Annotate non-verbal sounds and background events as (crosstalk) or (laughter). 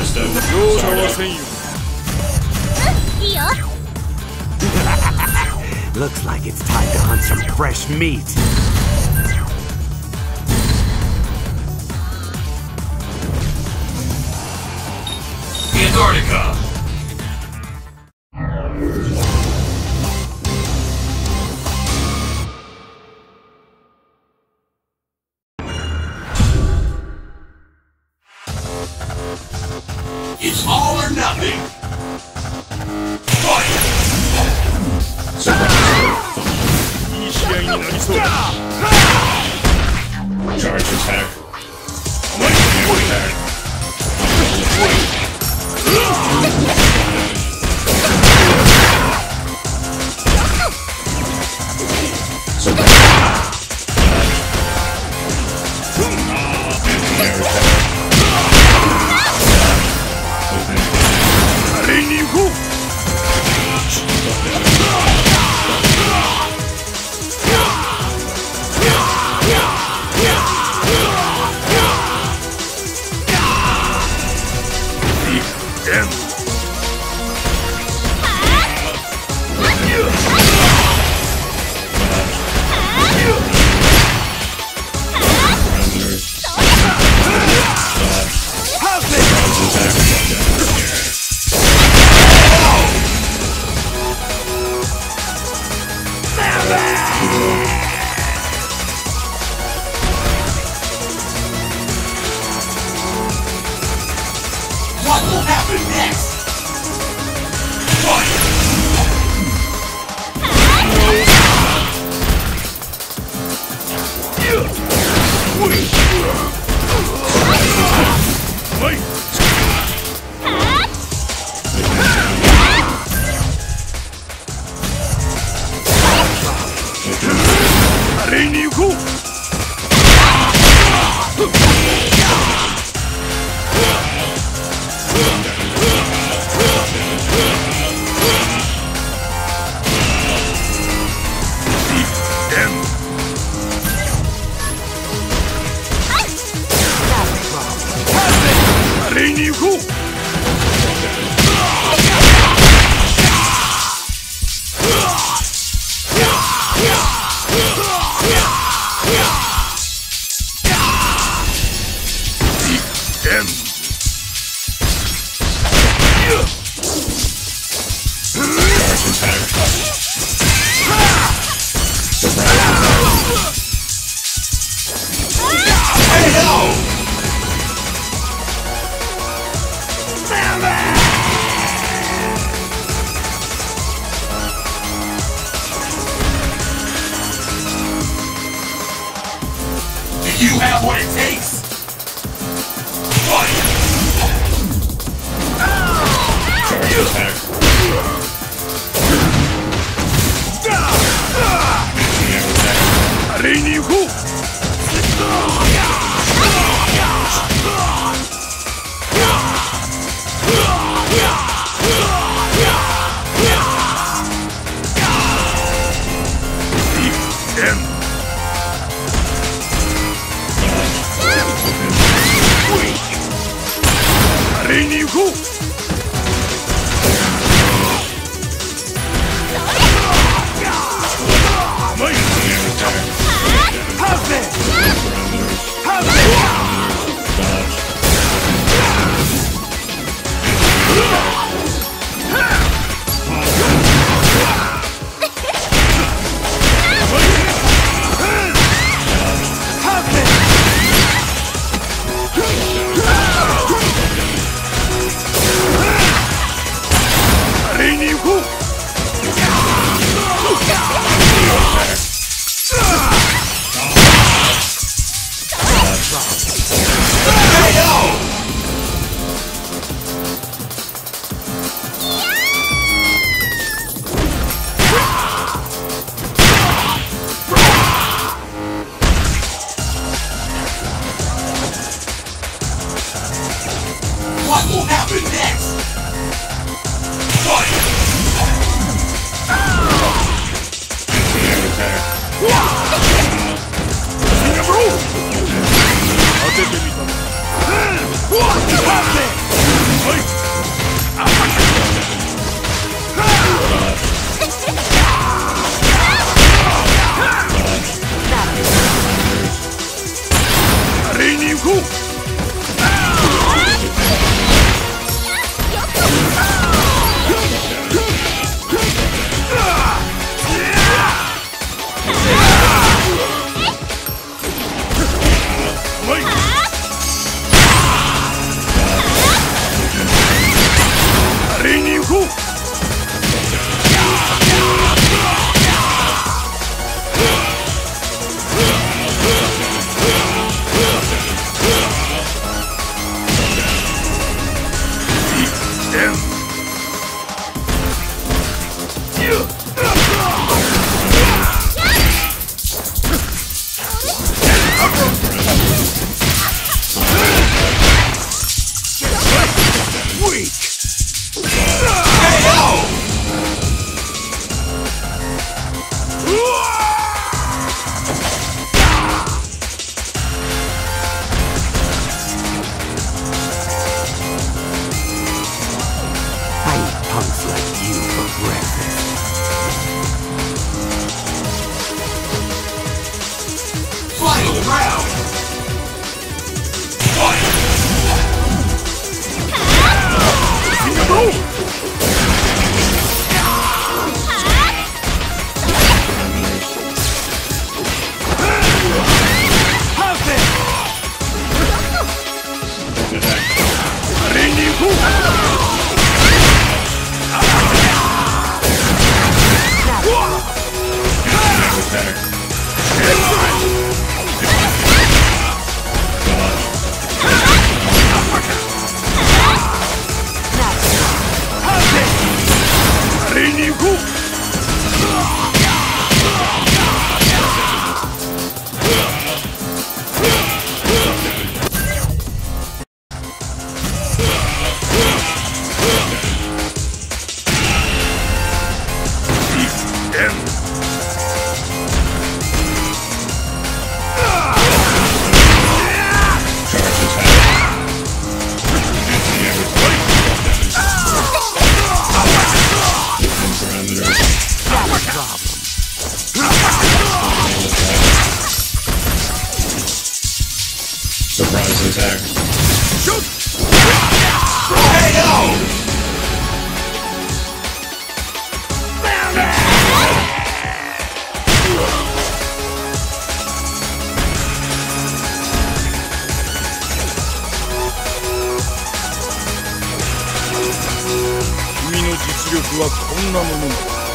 (laughs) Looks like it's time to hunt some fresh meat. It's all or nothing. Fight! Charge attack. him. What will happen next? Fight!! 華 have what it takes? Fight! Charge attack. Air attack. 華麗に行こう 麗 Cool. Better. 力はこんなものなの